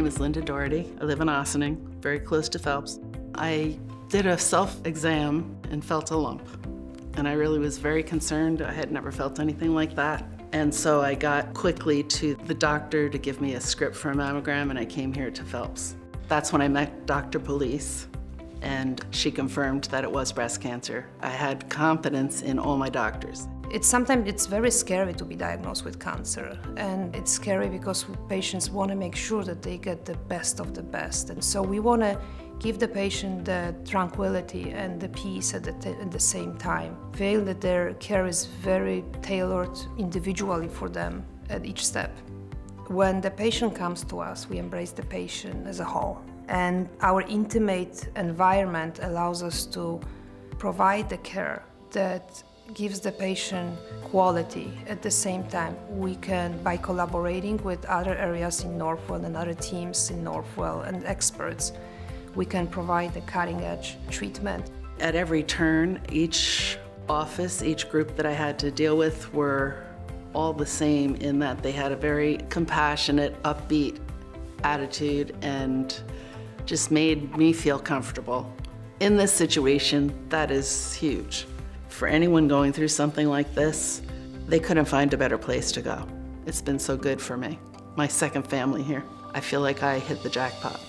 name is Linda Doherty. I live in Ossining, very close to Phelps. I did a self-exam and felt a lump. And I really was very concerned. I had never felt anything like that. And so I got quickly to the doctor to give me a script for a mammogram and I came here to Phelps. That's when I met Dr. Police and she confirmed that it was breast cancer. I had confidence in all my doctors. It's sometimes it's very scary to be diagnosed with cancer and it's scary because patients want to make sure that they get the best of the best and so we want to give the patient the tranquility and the peace at the, at the same time. Feel that their care is very tailored individually for them at each step. When the patient comes to us, we embrace the patient as a whole. And our intimate environment allows us to provide the care that gives the patient quality. At the same time, we can, by collaborating with other areas in Northwell and other teams in Northwell and experts, we can provide the cutting edge treatment. At every turn, each office, each group that I had to deal with were all the same in that they had a very compassionate, upbeat attitude and just made me feel comfortable. In this situation, that is huge. For anyone going through something like this, they couldn't find a better place to go. It's been so good for me. My second family here. I feel like I hit the jackpot.